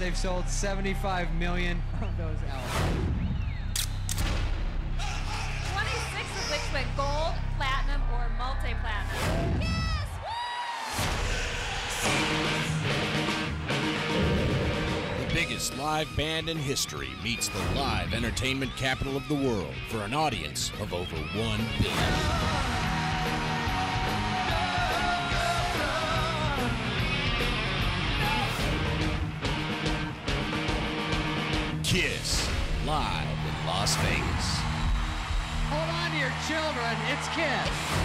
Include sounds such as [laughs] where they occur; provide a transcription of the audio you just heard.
they've sold 75 million [laughs] of those albums. 26 of which went gold, platinum, or multi-platinum. The biggest live band in history meets the live entertainment capital of the world for an audience of over 1 billion. Kiss, live in Las Vegas. Hold on to your children, it's Kiss.